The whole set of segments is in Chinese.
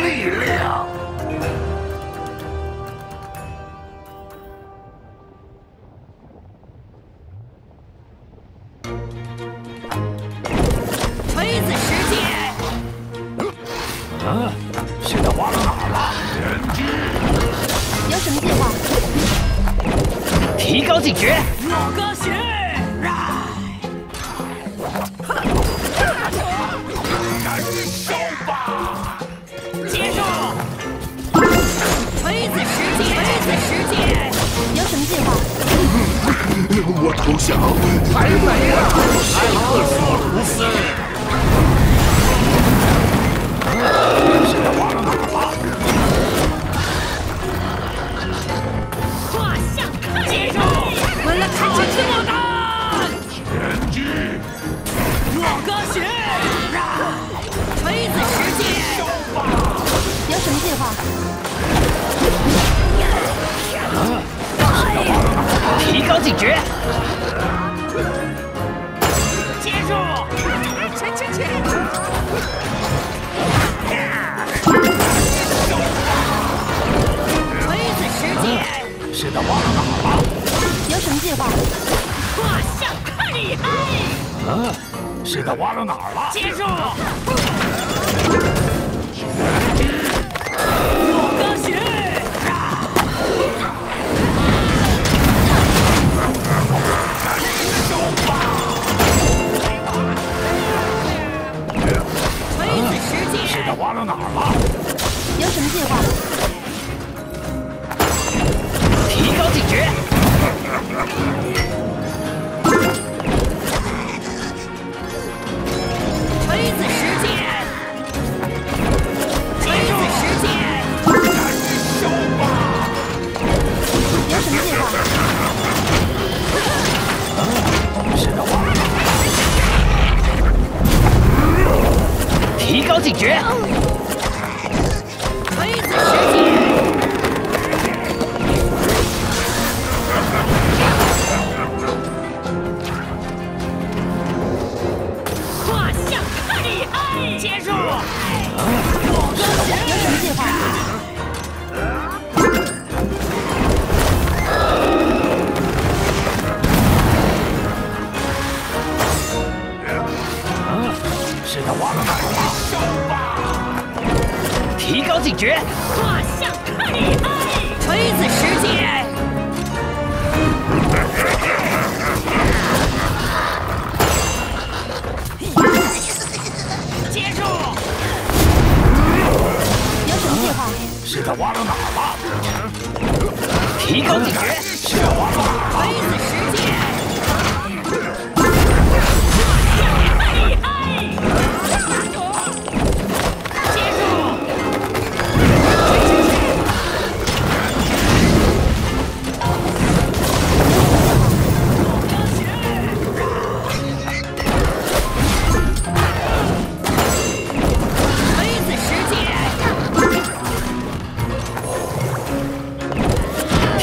力量。锤子时间，嗯，现在挖到哪儿了？有什么计划？提高警觉，我歌血，我投降。还没啊！克索卢斯。现在挖到哪儿了？画像看接住！为了看清此我的前进！我歌血，锤子时间，有什么计划？高警觉，接住！切切切！锤子时间，是在挖到哪儿了？有什么计划？画像看厉害！嗯，现在挖到哪儿了？接住！提高警觉，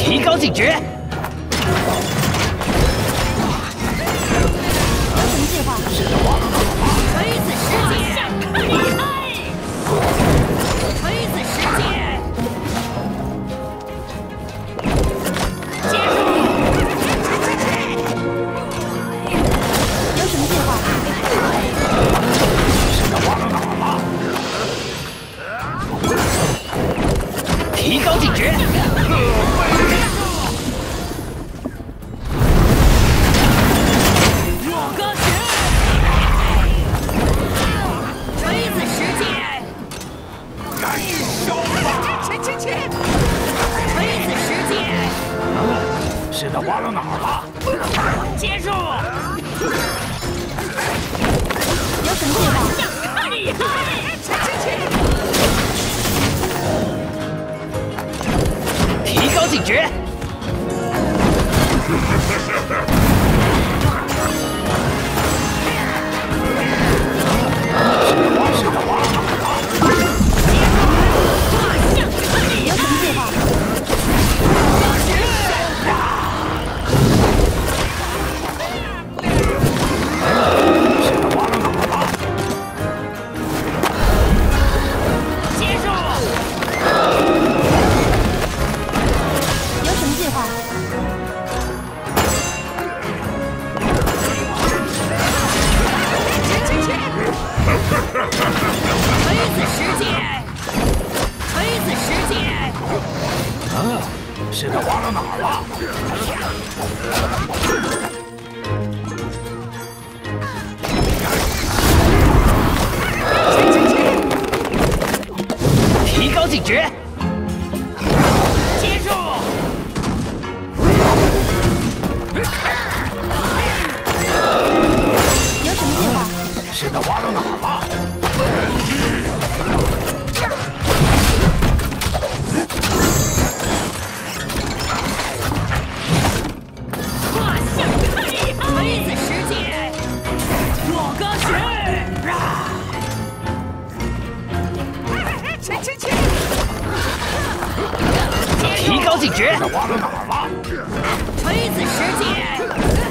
提高警觉，有什么计划？锤子时间，看厉害！锤子时间，接住！有什么计划？提高警觉，去！锤子时间，现在挖到哪儿了？结束！有什么计划？像看厉害！去去去！提高警觉，到哪儿了？提高警觉！接住！有什么情况？现在挖到哪儿了？禁止。这到哪儿了？锤子时间。